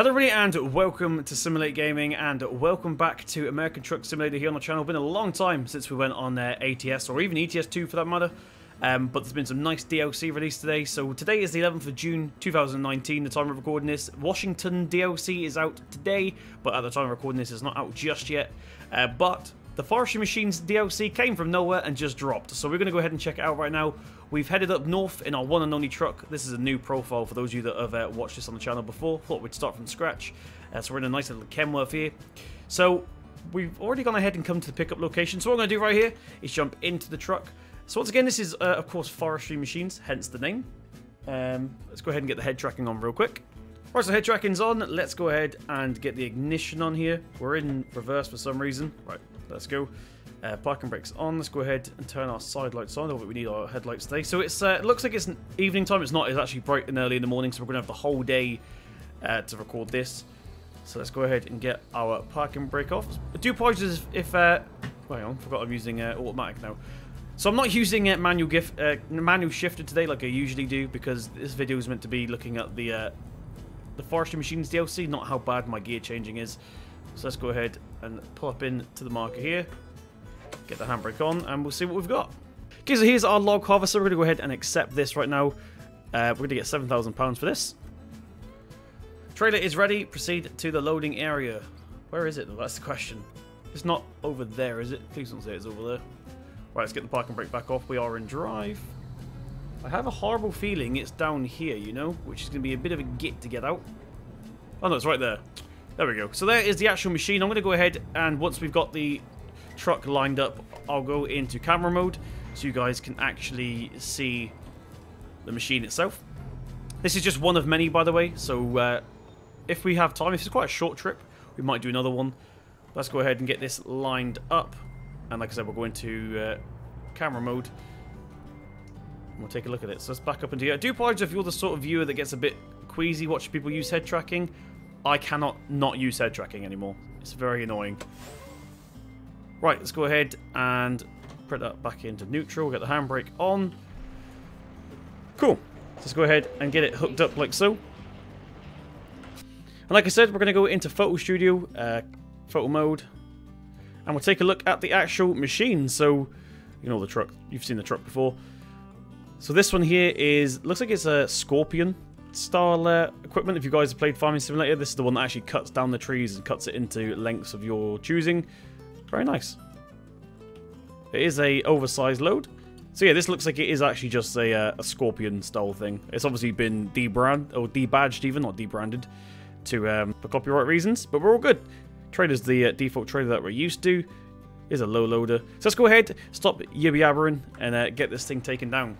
Hello everybody and welcome to Simulate Gaming and welcome back to American Truck Simulator here on the channel. Been a long time since we went on uh, ATS or even ETS2 for that matter. Um, but there's been some nice DLC released today. So today is the 11th of June 2019, the time of recording this. Washington DLC is out today, but at the time of recording this it's not out just yet. Uh, but the Forestry Machines DLC came from nowhere and just dropped. So we're going to go ahead and check it out right now. We've headed up north in our one and only truck. This is a new profile for those of you that have uh, watched this on the channel before. Thought we'd start from scratch. Uh, so we're in a nice little Kenworth here. So we've already gone ahead and come to the pickup location. So what I'm going to do right here is jump into the truck. So once again, this is, uh, of course, Forestry Machines, hence the name. Um, let's go ahead and get the head tracking on real quick. Right, so head tracking's on. Let's go ahead and get the ignition on here. We're in reverse for some reason. Right, let's go. Uh, parking brakes on. Let's go ahead and turn our side lights on. Although we need our headlights today. So it's uh, it looks like it's evening time. It's not. It's actually bright and early in the morning. So we're gonna have the whole day uh, to record this. So let's go ahead and get our parking brake off. I do apologize if. Uh, hang on, forgot I'm using uh, automatic now. So I'm not using uh, manual gift, uh, manual shifter today like I usually do because this video is meant to be looking at the uh, the Forestry Machines DLC, not how bad my gear changing is. So let's go ahead and pull up into the marker here. Get the handbrake on and we'll see what we've got. Okay, so here's our log harvester. We're going to go ahead and accept this right now. Uh, we're going to get £7,000 for this. Trailer is ready. Proceed to the loading area. Where is it? That's the question. It's not over there, is it? Please don't say it's over there. Right, let's get the parking brake back off. We are in drive. I have a horrible feeling it's down here, you know? Which is going to be a bit of a git to get out. Oh no, it's right there. There we go. So there is the actual machine. I'm going to go ahead and once we've got the truck lined up, I'll go into camera mode so you guys can actually see the machine itself. This is just one of many, by the way, so uh, if we have time, if it's quite a short trip, we might do another one. Let's go ahead and get this lined up. And like I said, we'll go into uh, camera mode. We'll take a look at it. So let's back up into here. I do apologize if you're the sort of viewer that gets a bit queasy watching people use head tracking. I cannot not use head tracking anymore. It's very annoying. Right, let's go ahead and put that back into neutral, get the handbrake on. Cool. Let's go ahead and get it hooked up like so. And like I said, we're going to go into Photo Studio, uh, Photo Mode, and we'll take a look at the actual machine. So, you know the truck, you've seen the truck before. So this one here is, looks like it's a Scorpion style equipment. If you guys have played Farming Simulator, this is the one that actually cuts down the trees and cuts it into lengths of your choosing. Very nice. It is a oversized load. So yeah, this looks like it is actually just a, uh, a Scorpion style thing. It's obviously been debrand or debadged even, not debranded, to um, for copyright reasons. But we're all good. Trailer's the uh, default trailer that we're used to. Is a low loader. So let's go ahead, stop yibby and uh, get this thing taken down.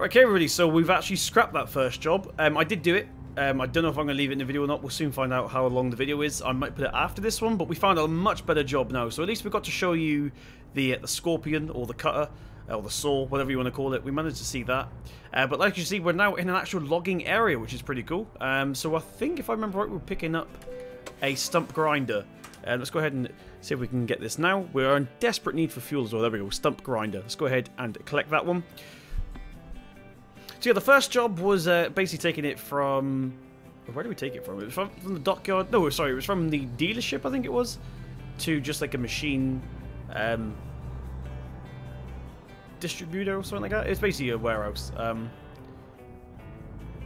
Okay, everybody, so we've actually scrapped that first job. Um, I did do it. Um, I don't know if I'm going to leave it in the video or not. We'll soon find out how long the video is. I might put it after this one, but we found a much better job now. So at least we got to show you the, uh, the Scorpion or the Cutter or the saw, whatever you want to call it. We managed to see that. Uh, but like you see, we're now in an actual logging area, which is pretty cool. Um, so I think, if I remember right, we're picking up a stump grinder. Uh, let's go ahead and see if we can get this now. We're in desperate need for fuel as well. There we go, stump grinder. Let's go ahead and collect that one. So yeah, the first job was uh, basically taking it from... Where did we take it from? It was from, from the dockyard? No, sorry, it was from the dealership, I think it was, to just like a machine um, distributor or something like that. It's basically a warehouse. Um,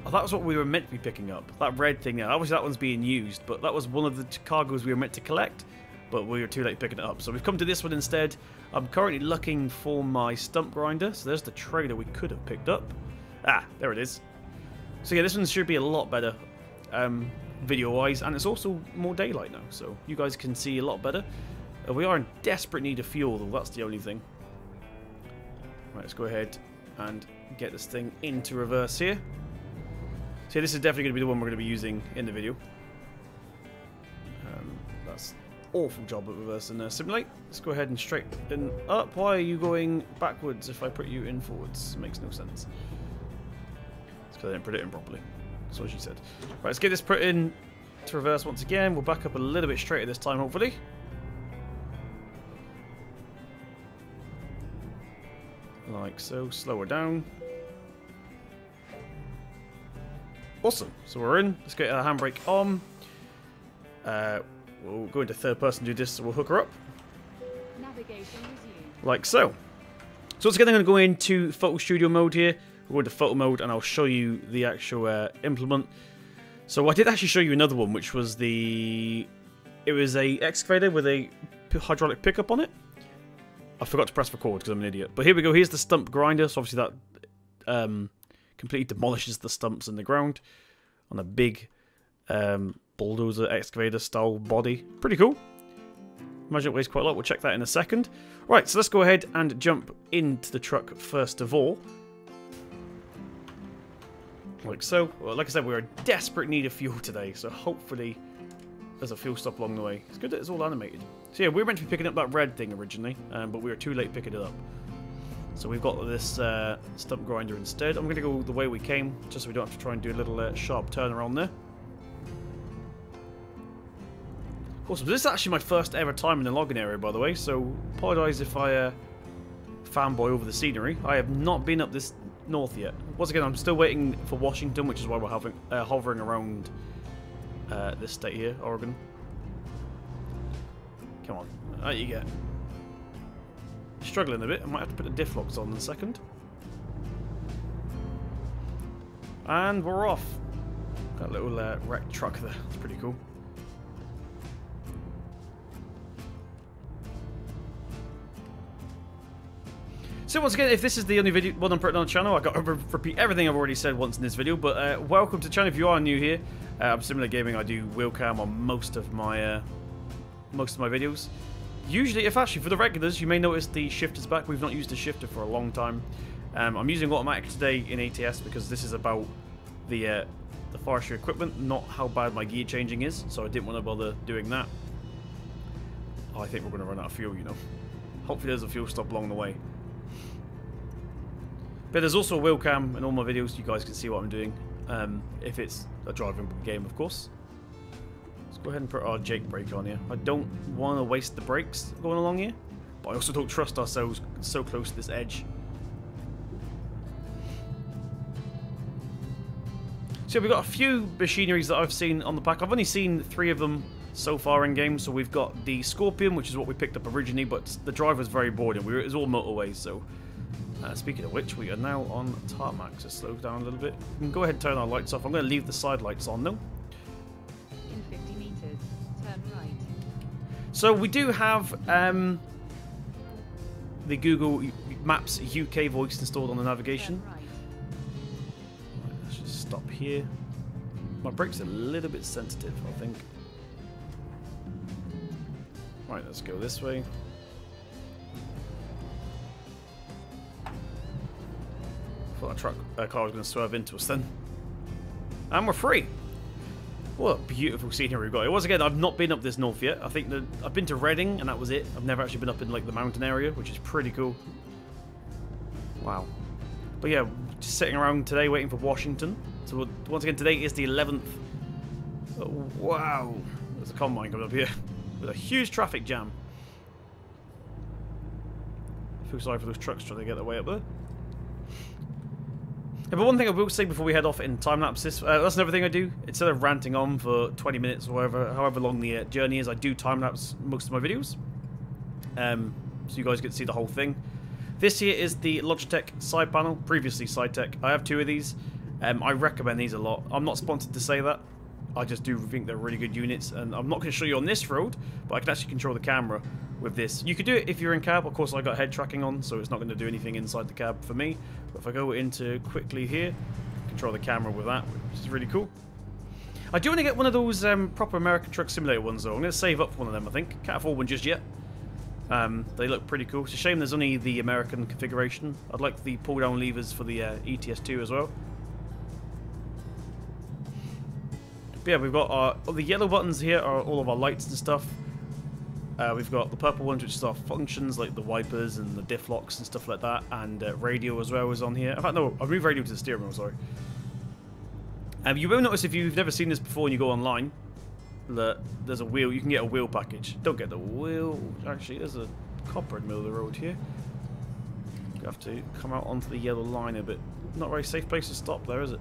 oh, that was what we were meant to be picking up. That red thing there. Obviously that one's being used, but that was one of the cargoes we were meant to collect, but we were too late picking it up. So we've come to this one instead. I'm currently looking for my stump grinder. So there's the trailer we could have picked up. Ah, there it is. So yeah, this one should be a lot better. Um, video-wise, and it's also more daylight now, so you guys can see a lot better. Uh, we are in desperate need of fuel, though, that's the only thing. Right, let's go ahead and get this thing into reverse here. So this is definitely going to be the one we're going to be using in the video. Um, that's awful job at reverse and uh, simulate. Let's go ahead and straighten up. Why are you going backwards if I put you in forwards? Makes no sense. Because I didn't put it in properly. That's what she said. Right, let's get this put in to reverse once again. We'll back up a little bit straighter this time, hopefully. Like so. Slower down. Awesome. So we're in. Let's get our handbrake on. Uh, we'll go into third person do this, so we'll hook her up. Like so. So once again, I'm going to go into Photo Studio mode here go into photo mode and I'll show you the actual uh, implement. So I did actually show you another one, which was the... It was a excavator with a hydraulic pickup on it. I forgot to press record because I'm an idiot. But here we go. Here's the stump grinder. So obviously that um, completely demolishes the stumps in the ground on a big um, bulldozer excavator style body. Pretty cool. Imagine it weighs quite a lot. We'll check that in a second. Right, so let's go ahead and jump into the truck first of all. Like so. Well, like I said, we're in desperate need of fuel today, so hopefully there's a fuel stop along the way. It's good that it's all animated. So yeah, we were meant to be picking up that red thing originally, um, but we were too late picking it up. So we've got this uh, stump grinder instead. I'm going to go the way we came, just so we don't have to try and do a little uh, sharp turn around there. Awesome. This is actually my first ever time in the logging area, by the way, so apologise if I uh, fanboy over the scenery. I have not been up this north yet. Once again, I'm still waiting for Washington, which is why we're hovering, uh, hovering around uh, this state here, Oregon. Come on, out you get. Struggling a bit. I might have to put the diff locks on in a second. And we're off. That little uh, wrecked truck there. It's pretty cool. So once again, if this is the only video one I'm putting on the channel, I've got to repeat everything I've already said once in this video, but uh, welcome to the channel if you are new here. Uh, I'm Simulator Gaming, I do wheel cam on most of my uh, most of my videos. Usually, if actually for the regulars, you may notice the shifter's back. We've not used the shifter for a long time. Um, I'm using automatic today in ATS because this is about the uh, the forestry equipment, not how bad my gear changing is, so I didn't want to bother doing that. Oh, I think we're going to run out of fuel, you know. Hopefully there's a fuel stop along the way. But there's also a wheel cam in all my videos. You guys can see what I'm doing. Um, if it's a driving game, of course. Let's go ahead and put our Jake brake on here. I don't want to waste the brakes going along here. But I also don't trust ourselves so close to this edge. So we've got a few machineries that I've seen on the pack. I've only seen three of them so far in game. So we've got the Scorpion, which is what we picked up originally, but the driver's very boring. We were, it was all motorways, so uh, speaking of which, we are now on tarmac, so slow down a little bit. We can go ahead and turn our lights off. I'm going to leave the side lights on though. In 50 meters, turn right. So we do have um, the Google Maps UK voice installed on the navigation. Right. Let's just stop here. My brake's are a little bit sensitive, I think. Right, let's go this way. A truck, a car was going to swerve into us then. And we're free. What a beautiful scenery we've got. It was again, I've not been up this north yet. I think that I've been to Redding and that was it. I've never actually been up in like the mountain area, which is pretty cool. Wow. But yeah, just sitting around today waiting for Washington. So once again, today is the 11th. Oh, wow. There's a combine coming up here with a huge traffic jam. Feel sorry for those trucks trying to get their way up there. Yeah, but one thing I will say before we head off in time lapses, uh, that's another thing I do. Instead of ranting on for 20 minutes or however long the uh, journey is, I do time lapse most of my videos. Um, so you guys get to see the whole thing. This here is the Logitech side panel, previously Saitek. I have two of these. Um, I recommend these a lot. I'm not sponsored to say that. I just do think they're really good units, and I'm not going to show you on this road, but I can actually control the camera with this. You could do it if you're in cab. Of course, I got head tracking on, so it's not going to do anything inside the cab for me. But if I go into quickly here, control the camera with that, which is really cool. I do want to get one of those um, proper American Truck Simulator ones, though. I'm going to save up one of them, I think. Can't afford one just yet. Um, they look pretty cool. It's a shame there's only the American configuration. I'd like the pull-down levers for the uh, ETS2 as well. But yeah, we've got our... Oh, the yellow buttons here are all of our lights and stuff. Uh, we've got the purple ones, which is our functions, like the wipers and the diff locks and stuff like that. And uh, radio as well is on here. In fact, no, I've moved radio to the steering wheel, sorry. Um, you will notice if you've never seen this before and you go online, that there's a wheel. You can get a wheel package. Don't get the wheel. Actually, there's a copper in the middle of the road here. You have to come out onto the yellow line a bit. Not a very safe place to stop there, is it?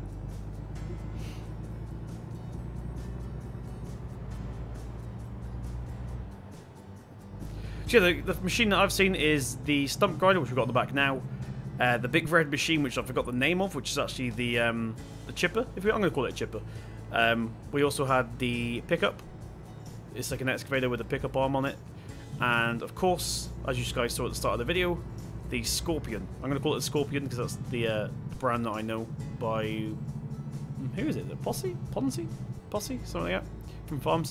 So yeah, the, the machine that I've seen is the stump grinder, which we've got on the back now. Uh, the big red machine, which I forgot the name of, which is actually the um, the chipper. If we, I'm going to call it a chipper. Um, we also had the pickup. It's like an excavator with a pickup arm on it. And of course, as you guys saw at the start of the video, the Scorpion. I'm going to call it the Scorpion because that's the uh, brand that I know by... Who is it? The Posse? Ponzi? Posse? Something like that? From Farm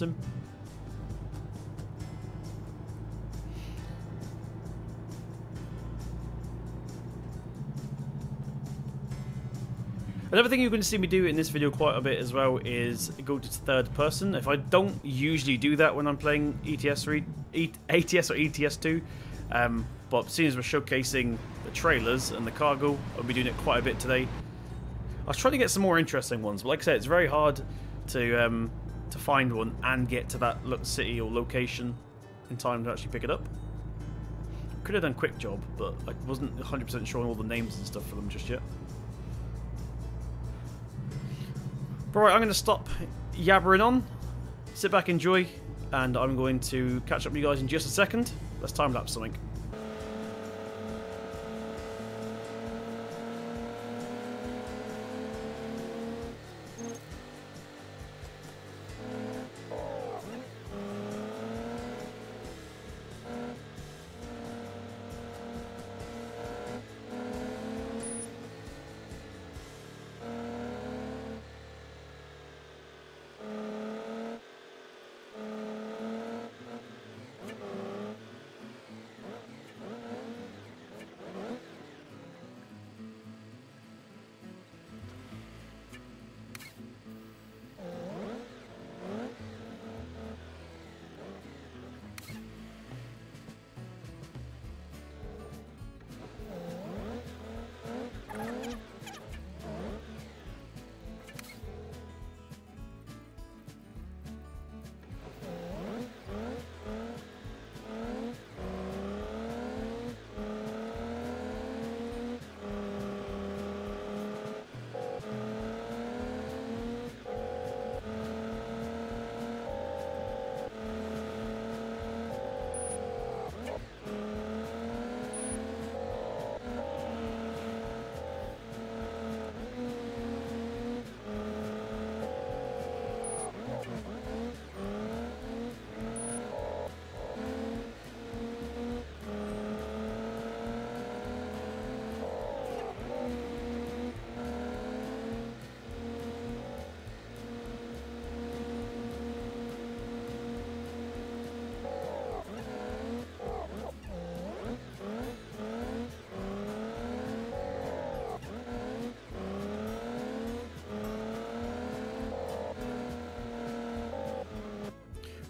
Another thing you're going to see me do in this video quite a bit as well is go to third person. If I don't usually do that when I'm playing ETS, 3, ATS or ETS2, um, but seeing as we're showcasing the trailers and the cargo, I'll be doing it quite a bit today. I was trying to get some more interesting ones, but like I said, it's very hard to um, to find one and get to that city or location in time to actually pick it up. Could have done quick job, but I wasn't 100% sure on all the names and stuff for them just yet. But right, I'm going to stop yabbering on, sit back, enjoy, and I'm going to catch up with you guys in just a second. Let's time lapse something.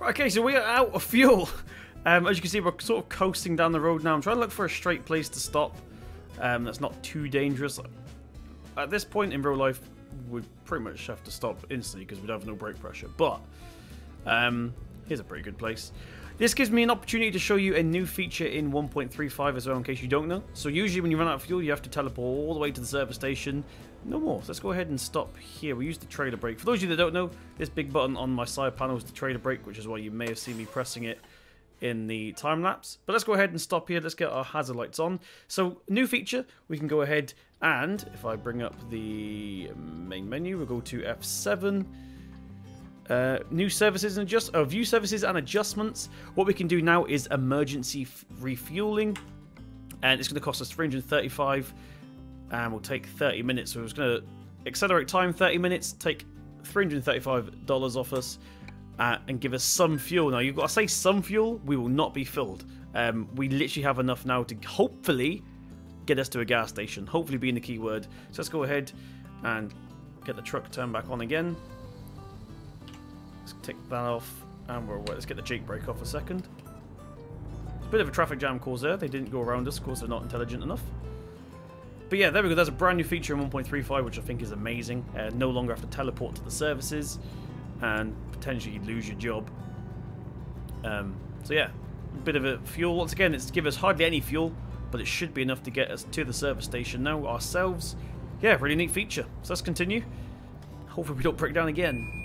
Okay, so we are out of fuel. Um, as you can see, we're sort of coasting down the road now. I'm trying to look for a straight place to stop um, that's not too dangerous. At this point in real life, we'd pretty much have to stop instantly because we'd have no brake pressure. But um, here's a pretty good place. This gives me an opportunity to show you a new feature in 1.35 as well, in case you don't know. So usually when you run out of fuel, you have to teleport all the way to the service station. No more. So let's go ahead and stop here. We use the trailer brake. For those of you that don't know, this big button on my side panel is the trailer brake, which is why you may have seen me pressing it in the time lapse. But let's go ahead and stop here. Let's get our hazard lights on. So new feature, we can go ahead and if I bring up the main menu, we'll go to F7. Uh, new services and adjust view services and adjustments. What we can do now is emergency refueling, and it's going to cost us 335, and we'll take 30 minutes. So it's going to accelerate time 30 minutes, take $335 off us uh, and give us some fuel. Now, you've got to say some fuel, we will not be filled. Um, we literally have enough now to hopefully get us to a gas station. Hopefully being the keyword. So let's go ahead and get the truck turned back on again. Let's tick that off. And we're, let's get the Jake brake off a second. It's a bit of a traffic jam cause there. They didn't go around us because they're not intelligent enough. But yeah, there we go. There's a brand new feature in 1.35, which I think is amazing. Uh, no longer have to teleport to the services and potentially lose your job. Um, so yeah, a bit of a fuel. Once again, it's give us hardly any fuel, but it should be enough to get us to the service station now ourselves. Yeah, really neat feature. So let's continue. Hopefully we don't break down again.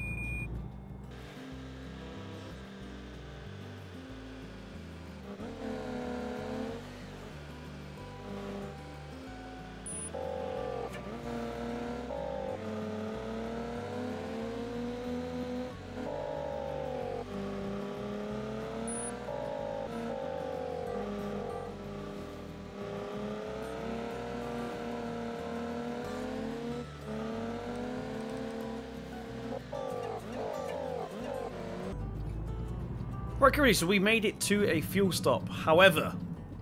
Right, so we made it to a fuel stop. However,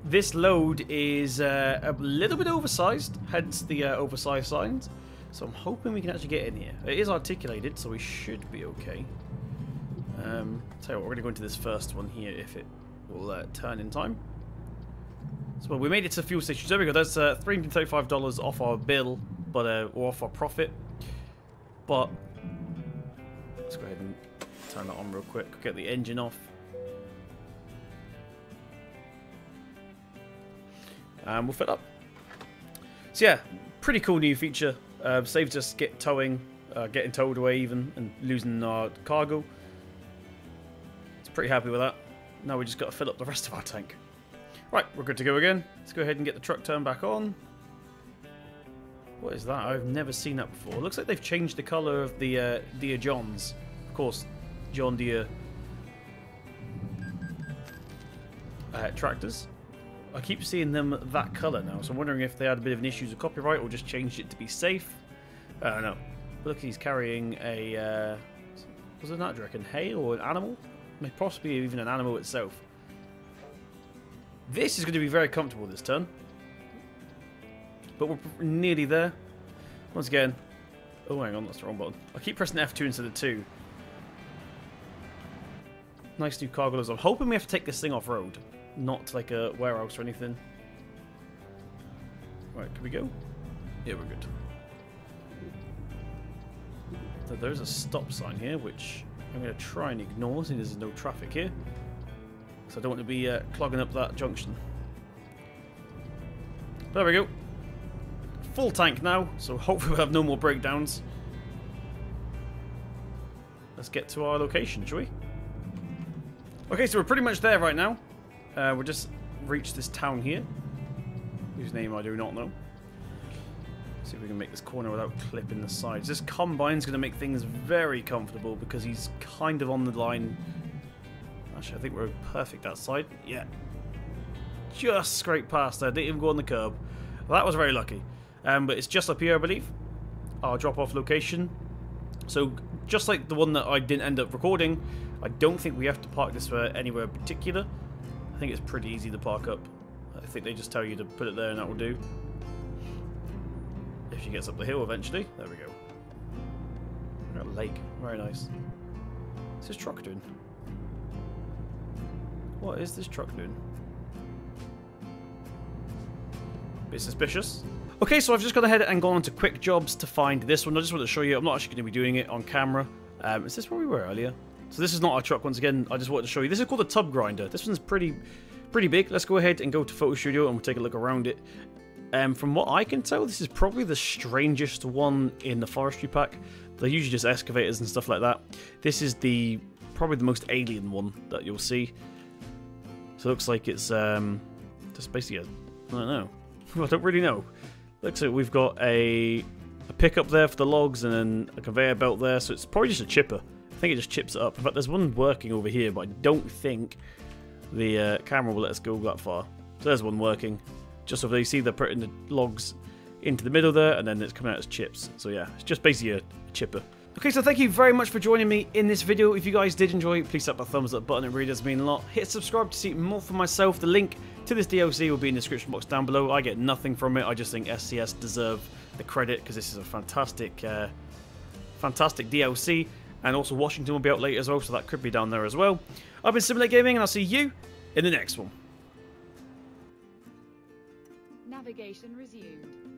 this load is uh, a little bit oversized, hence the uh, oversized signs. So I'm hoping we can actually get in here. It is articulated, so we should be okay. Um, tell you what, we're going to go into this first one here if it will uh, turn in time. So well, we made it to fuel station. There we go. That's uh, $335 off our bill, but uh, or off our profit. But let's go ahead and turn that on real quick. Get the engine off. And we'll fill up. So yeah, pretty cool new feature. Uh, saves us get towing, uh, getting towed away even, and losing our cargo. It's pretty happy with that. Now we just got to fill up the rest of our tank. Right, we're good to go again. Let's go ahead and get the truck turned back on. What is that? I've never seen that before. It looks like they've changed the colour of the uh, Deere Johns. Of course, John Deere uh, tractors. I keep seeing them that colour now, so I'm wondering if they had a bit of an issue with copyright or just changed it to be safe. I don't know. Look, he's carrying a... Uh, was it not, do you reckon? Hay or an animal? Maybe possibly even an animal itself. This is going to be very comfortable this turn. But we're nearly there. Once again... Oh, hang on, that's the wrong button. I keep pressing F2 instead of 2. Nice new cargo I'm hoping we have to take this thing off-road not like a warehouse or anything. Right, can we go? Yeah, we're good. So there's a stop sign here, which I'm going to try and ignore since there's no traffic here. So I don't want to be uh, clogging up that junction. There we go. Full tank now, so hopefully we'll have no more breakdowns. Let's get to our location, shall we? Okay, so we're pretty much there right now. Uh, we'll just reach this town here, whose name I do not know. See if we can make this corner without clipping the sides. This combine's going to make things very comfortable because he's kind of on the line. Actually, I think we're perfect outside. Yeah. Just scraped past there. Didn't even go on the curb. Well, that was very lucky. Um, but it's just up here, I believe. Our drop-off location. So, just like the one that I didn't end up recording, I don't think we have to park this for anywhere particular. I think it's pretty easy to park up. I think they just tell you to put it there and that will do. If she gets up the hill eventually. There we go. Got a lake. Very nice. What's this truck doing? What is this truck doing? Bit suspicious. Okay, so I've just gone ahead and gone on to quick jobs to find this one. I just want to show you. I'm not actually going to be doing it on camera. Um, is this where we were earlier? So this is not our truck once again. I just wanted to show you. This is called a tub grinder. This one's pretty pretty big. Let's go ahead and go to Photo Studio and we'll take a look around it. Um, from what I can tell, this is probably the strangest one in the forestry pack. They're usually just excavators and stuff like that. This is the probably the most alien one that you'll see. So it looks like it's um, just basically a, I don't know. I don't really know. Looks like we've got a, a pickup there for the logs and then a conveyor belt there. So it's probably just a chipper think it just chips up. In fact, there's one working over here, but I don't think the uh, camera will let us go that far. So there's one working. Just so they see they're putting the logs into the middle there, and then it's coming out as chips. So yeah, it's just basically a chipper. Okay, so thank you very much for joining me in this video. If you guys did enjoy, please tap the thumbs up button. It really does mean a lot. Hit subscribe to see more from myself. The link to this DLC will be in the description box down below. I get nothing from it. I just think SCS deserve the credit because this is a fantastic, uh, fantastic DLC. And also Washington will be out later as well, so that could be down there as well. I've been Simulate Gaming, and I'll see you in the next one. Navigation resumed.